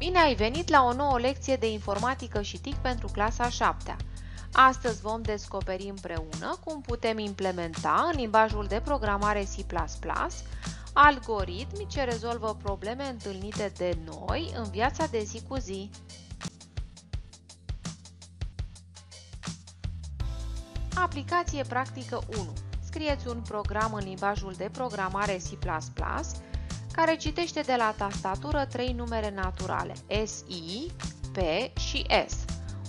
Bine ai venit la o nouă lecție de informatică și TIC pentru clasa 7 -a. Astăzi vom descoperi împreună cum putem implementa în limbajul de programare C++ algoritmi ce rezolvă probleme întâlnite de noi în viața de zi cu zi. Aplicație practică 1. Scrieți un program în limbajul de programare C++ care citește de la tastatură trei numere naturale SI, P și S,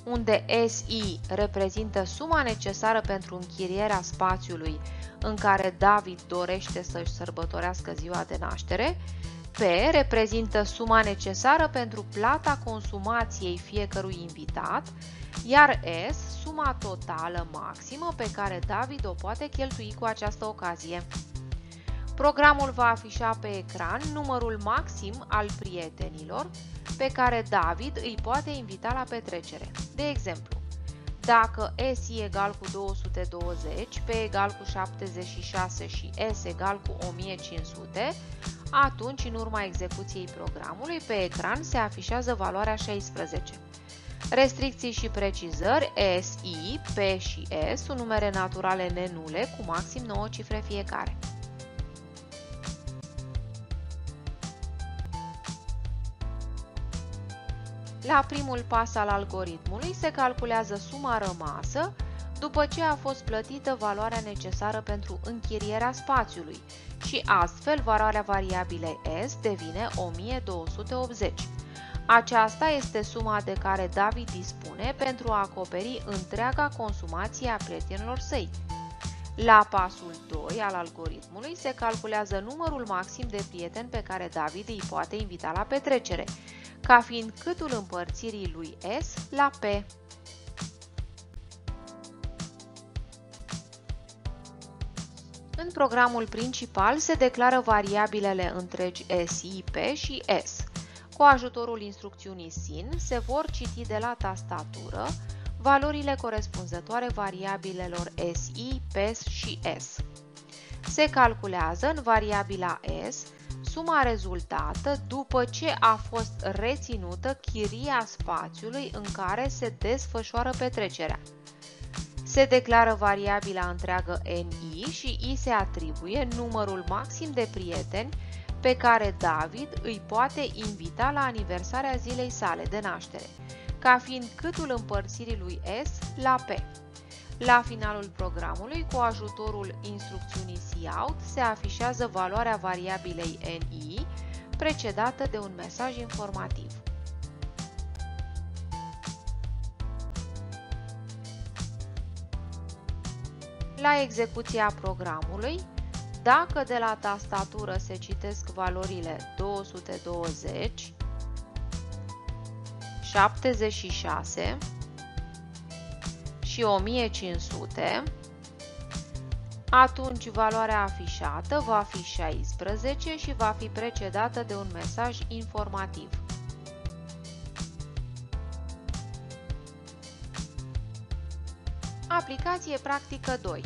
unde SI reprezintă suma necesară pentru închirierea spațiului în care David dorește să-și sărbătorească ziua de naștere, P reprezintă suma necesară pentru plata consumației fiecărui invitat, iar S suma totală maximă pe care David o poate cheltui cu această ocazie. Programul va afișa pe ecran numărul maxim al prietenilor pe care David îi poate invita la petrecere. De exemplu, dacă S egal cu 220, P egal cu 76 și S egal cu 1500, atunci, în urma execuției programului, pe ecran se afișează valoarea 16. Restricții și precizări SI, P și S sunt numere naturale nenule cu maxim 9 cifre fiecare. La primul pas al algoritmului se calculează suma rămasă după ce a fost plătită valoarea necesară pentru închirierea spațiului și astfel valoarea variabilei S devine 1280. Aceasta este suma de care David dispune pentru a acoperi întreaga consumație a prietenilor săi. La pasul 2 al algoritmului se calculează numărul maxim de prieteni pe care David îi poate invita la petrecere ca fiind câtul împărțirii lui S la P. În programul principal se declară variabilele întregi SI, P și S. Cu ajutorul instrucțiunii SIN se vor citi de la tastatură valorile corespunzătoare variabilelor SI, P și S. Se calculează în variabila S suma rezultată după ce a fost reținută chiria spațiului în care se desfășoară petrecerea. Se declară variabila întreagă NI și I se atribuie numărul maxim de prieteni pe care David îi poate invita la aniversarea zilei sale de naștere, ca fiind câtul împărțirii lui S la P. La finalul programului, cu ajutorul instrucțiunii cout, se afișează valoarea variabilei NI, precedată de un mesaj informativ. La execuția programului, dacă de la tastatură se citesc valorile 220, 76, și 1500, atunci valoarea afișată va fi 16 și va fi precedată de un mesaj informativ. Aplicație practică 2.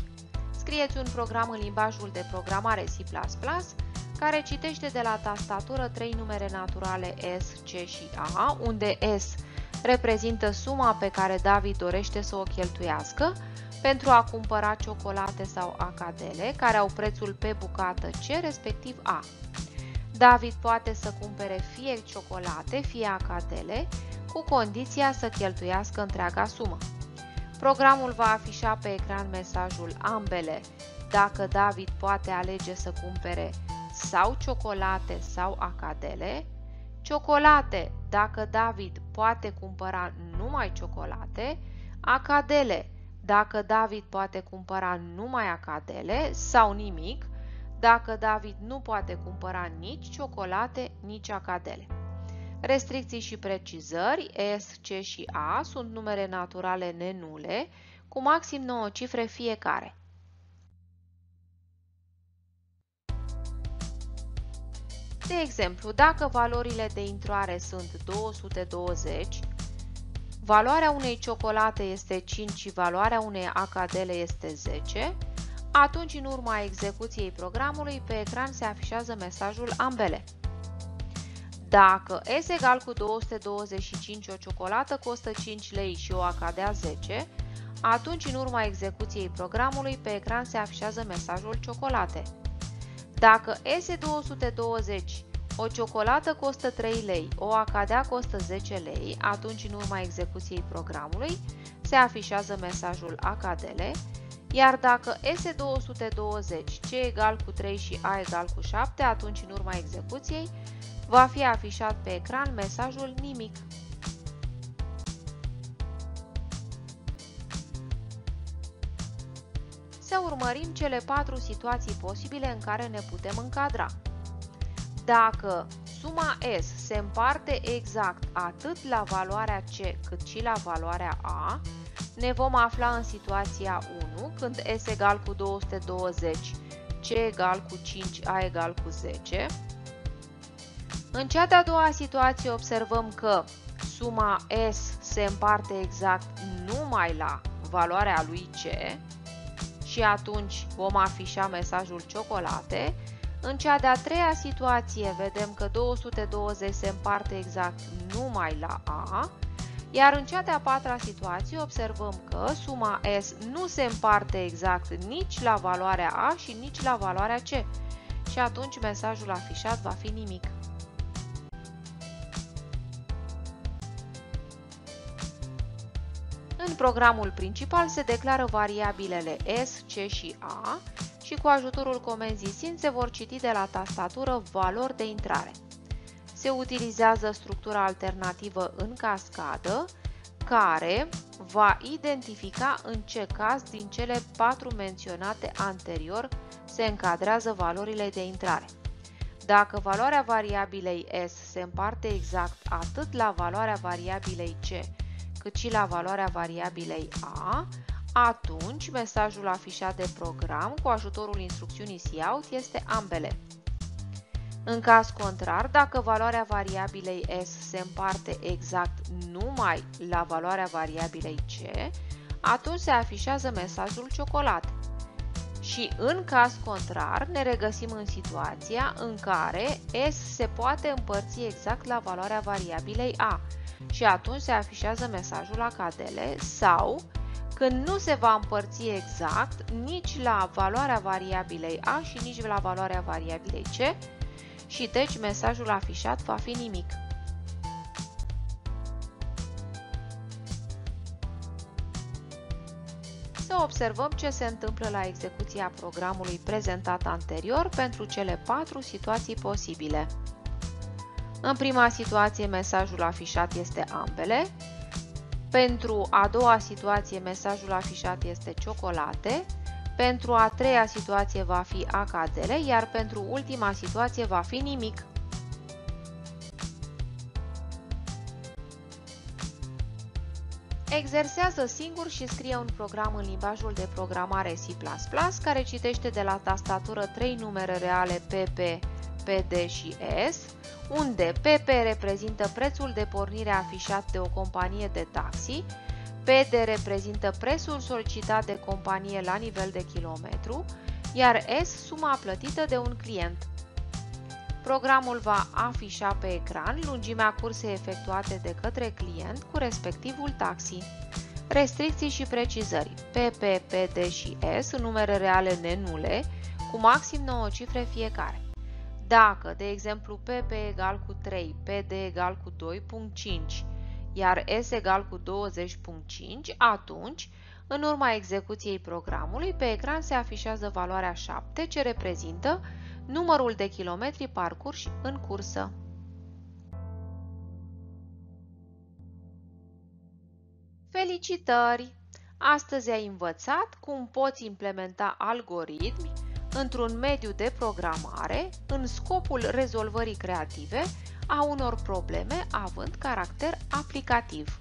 Scrieți un program în limbajul de programare C++ care citește de la tastatură trei numere naturale S, C și A, unde S reprezintă suma pe care David dorește să o cheltuiască pentru a cumpăra ciocolate sau acadele care au prețul pe bucată C, respectiv A. David poate să cumpere fie ciocolate, fie acadele, cu condiția să cheltuiască întreaga sumă. Programul va afișa pe ecran mesajul ambele dacă David poate alege să cumpere sau ciocolate sau acadele, ciocolate dacă David poate cumpăra numai ciocolate, acadele dacă David poate cumpăra numai acadele sau nimic, dacă David nu poate cumpăra nici ciocolate, nici acadele. Restricții și precizări S, C și A sunt numere naturale nenule, cu maxim 9 cifre fiecare. De exemplu, dacă valorile de intrare sunt 220, valoarea unei ciocolate este 5 și valoarea unei acadele este 10, atunci în urma execuției programului pe ecran se afișează mesajul ambele. Dacă S egal cu 225 o ciocolată costă 5 lei și o acadea 10, atunci în urma execuției programului pe ecran se afișează mesajul ciocolate. Dacă S220 o ciocolată costă 3 lei, o acadea costă 10 lei, atunci în urma execuției programului se afișează mesajul acadele, iar dacă S220 C egal cu 3 și A egal cu 7, atunci în urma execuției va fi afișat pe ecran mesajul nimic. Să urmărim cele patru situații posibile în care ne putem încadra. Dacă suma S se împarte exact atât la valoarea C cât și la valoarea A, ne vom afla în situația 1, când S egal cu 220, C egal cu 5, A egal cu 10. În cea de-a doua situație observăm că suma S se împarte exact numai la valoarea lui C și atunci vom afișa mesajul ciocolate. În cea de-a treia situație vedem că 220 se împarte exact numai la A, iar în cea de-a patra situație observăm că suma S nu se împarte exact nici la valoarea A și nici la valoarea C și atunci mesajul afișat va fi nimic. În programul principal se declară variabilele S, C și A și cu ajutorul comenzii SIN se vor citi de la tastatură valori de intrare. Se utilizează structura alternativă în cascadă, care va identifica în ce caz din cele patru menționate anterior se încadrează valorile de intrare. Dacă valoarea variabilei S se împarte exact atât la valoarea variabilei C cât și la valoarea variabilei A, atunci mesajul afișat de program cu ajutorul instrucțiunii Cout este ambele. În caz contrar, dacă valoarea variabilei S se împarte exact numai la valoarea variabilei C, atunci se afișează mesajul ciocolate. Și în caz contrar, ne regăsim în situația în care S se poate împărți exact la valoarea variabilei A și atunci se afișează mesajul acadele sau când nu se va împărți exact nici la valoarea variabilei A și nici la valoarea variabilei C, și deci mesajul afișat va fi nimic. Să observăm ce se întâmplă la execuția programului prezentat anterior pentru cele patru situații posibile. În prima situație mesajul afișat este ambele, pentru a doua situație mesajul afișat este ciocolate, pentru a treia situație va fi acadele, iar pentru ultima situație va fi nimic. Exersează singur și scrie un program în limbajul de programare C++ care citește de la tastatură trei numere reale PP, PD și S, unde PP reprezintă prețul de pornire afișat de o companie de taxi, PD reprezintă prețul solicitat de companie la nivel de kilometru, iar S suma plătită de un client. Programul va afișa pe ecran lungimea cursei efectuate de către client cu respectivul taxi. Restricții și precizări PP, PD și S în numere reale nenule, cu maxim 9 cifre fiecare. Dacă, de exemplu, PP egal cu 3, PD egal cu 2.5 iar S egal cu 20.5, atunci, în urma execuției programului, pe ecran se afișează valoarea 7, ce reprezintă numărul de kilometri parcurși în cursă. Felicitări! Astăzi ai învățat cum poți implementa algoritmi într-un mediu de programare în scopul rezolvării creative a unor probleme având caracter aplicativ.